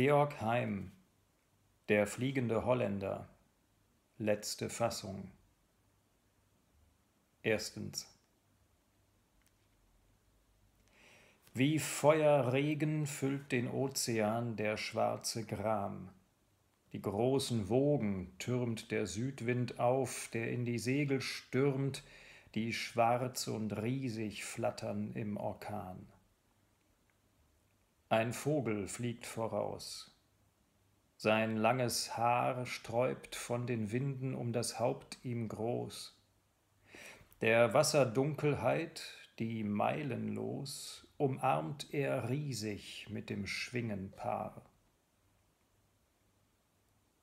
Georg Heim Der fliegende Holländer Letzte Fassung Erstens Wie Feuerregen füllt den Ozean der schwarze Gram. Die großen Wogen türmt der Südwind auf, der in die Segel stürmt, die schwarz und riesig flattern im Orkan. Ein Vogel fliegt voraus. Sein langes Haar sträubt von den Winden um das Haupt ihm groß. Der Wasserdunkelheit, die meilenlos, umarmt er riesig mit dem Schwingenpaar.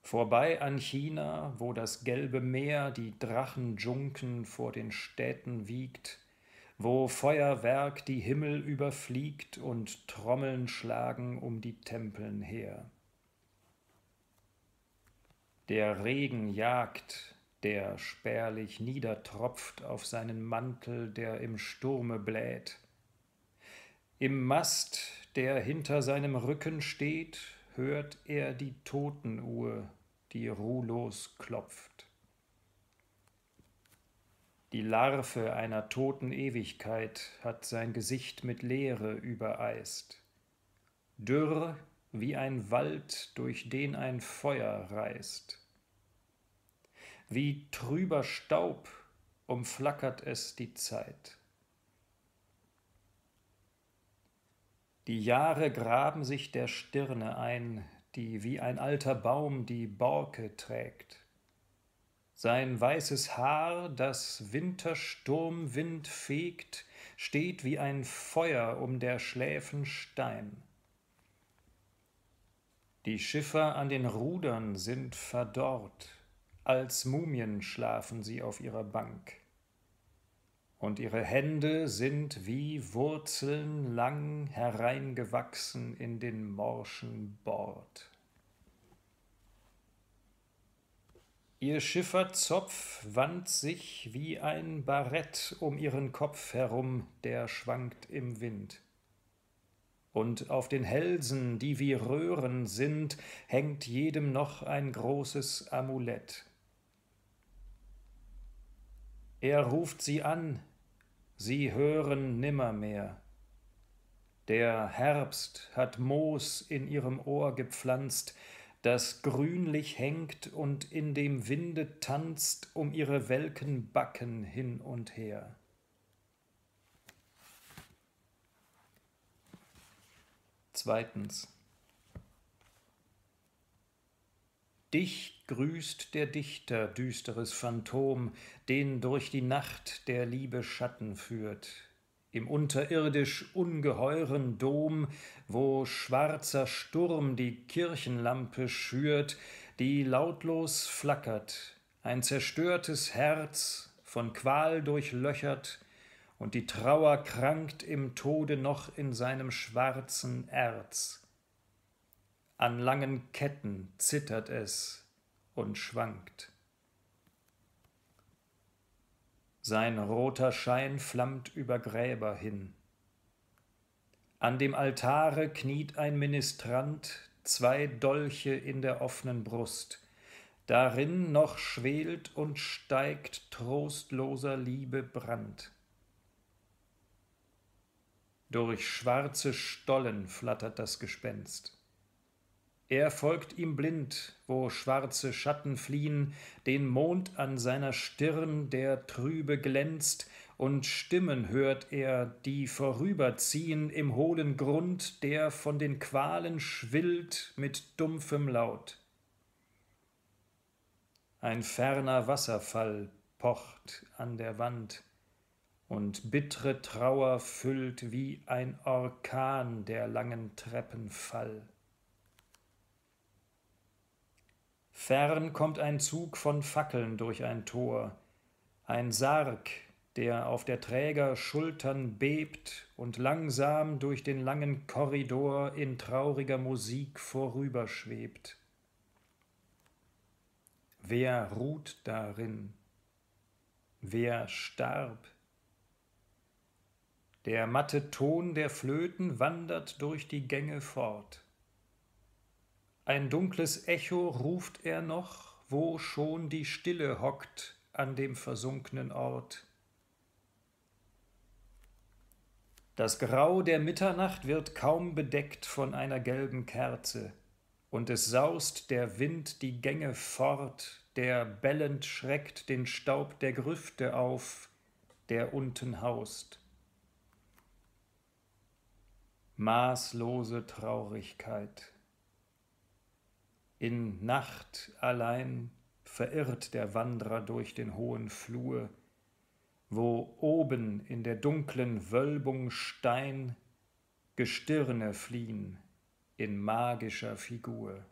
Vorbei an China, wo das gelbe Meer die Drachenjunken vor den Städten wiegt, wo Feuerwerk die Himmel überfliegt und Trommeln schlagen um die Tempeln her. Der Regen jagt, der spärlich niedertropft auf seinen Mantel, der im Sturme bläht. Im Mast, der hinter seinem Rücken steht, hört er die Totenuhr, die ruhlos klopft. Die Larve einer toten Ewigkeit hat sein Gesicht mit Leere übereist. Dürr wie ein Wald, durch den ein Feuer reißt. Wie trüber Staub umflackert es die Zeit. Die Jahre graben sich der Stirne ein, die wie ein alter Baum die Borke trägt. Sein weißes Haar, das Wintersturmwind fegt, steht wie ein Feuer um der Schläfen Stein. Die Schiffer an den Rudern sind verdorrt, als Mumien schlafen sie auf ihrer Bank und ihre Hände sind wie Wurzeln lang hereingewachsen in den morschen Bord. Ihr Schifferzopf wand sich wie ein Barett um ihren Kopf herum, der schwankt im Wind. Und auf den Hälsen, die wie Röhren sind, hängt jedem noch ein großes Amulett. Er ruft sie an, sie hören nimmermehr. Der Herbst hat Moos in ihrem Ohr gepflanzt, das grünlich hängt und in dem Winde tanzt um ihre welken Backen hin und her. Zweitens. Dich grüßt der Dichter, düsteres Phantom, den durch die Nacht der Liebe Schatten führt, im unterirdisch ungeheuren Dom, wo schwarzer Sturm die Kirchenlampe schürt, die lautlos flackert, ein zerstörtes Herz, von Qual durchlöchert, und die Trauer krankt im Tode noch in seinem schwarzen Erz. An langen Ketten zittert es und schwankt. Sein roter Schein flammt über Gräber hin. An dem Altare kniet ein Ministrant, zwei Dolche in der offenen Brust. Darin noch schwelt und steigt trostloser Liebe Brand. Durch schwarze Stollen flattert das Gespenst. Er folgt ihm blind, wo schwarze Schatten fliehen, den Mond an seiner Stirn, der trübe glänzt, und Stimmen hört er, die vorüberziehen im hohlen Grund, der von den Qualen schwillt mit dumpfem Laut. Ein ferner Wasserfall pocht an der Wand, und bittre Trauer füllt wie ein Orkan der langen Treppen Fall. Fern kommt ein Zug von Fackeln durch ein Tor, ein Sarg, der auf der Träger Schultern bebt und langsam durch den langen Korridor in trauriger Musik vorüberschwebt. Wer ruht darin? Wer starb? Der matte Ton der Flöten wandert durch die Gänge fort. Ein dunkles Echo ruft er noch, wo schon die Stille hockt an dem versunkenen Ort. Das Grau der Mitternacht wird kaum bedeckt von einer gelben Kerze, und es saust der Wind die Gänge fort, der bellend schreckt den Staub der Grüfte auf, der unten haust. Maßlose Traurigkeit. In Nacht allein verirrt der Wandrer durch den hohen Flur, wo oben in der dunklen Wölbung Stein Gestirne fliehen in magischer Figur.